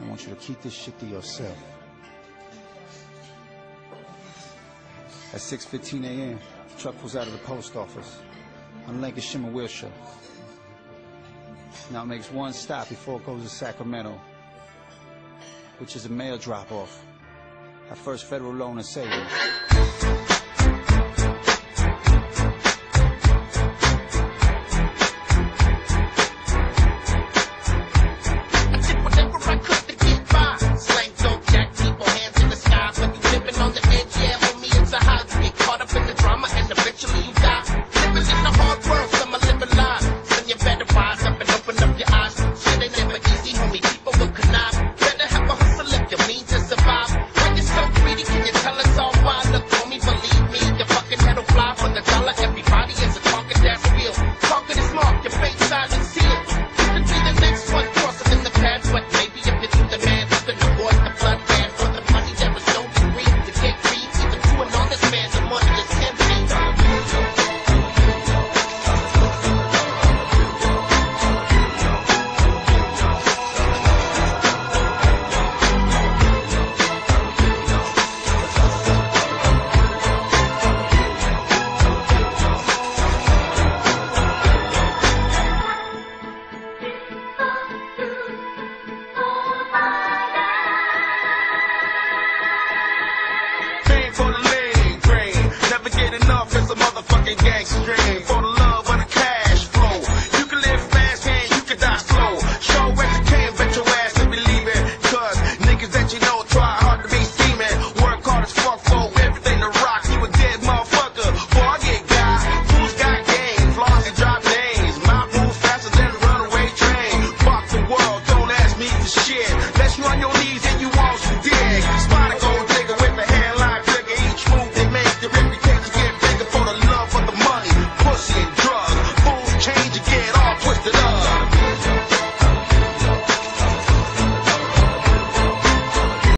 I want you to keep this shit to yourself. At 6.15 a.m., the truck pulls out of the post office on Lancashire and Wilshire. Now it makes one stop before it goes to Sacramento, which is a mail drop-off. Our first federal loan and savings. ice for the love.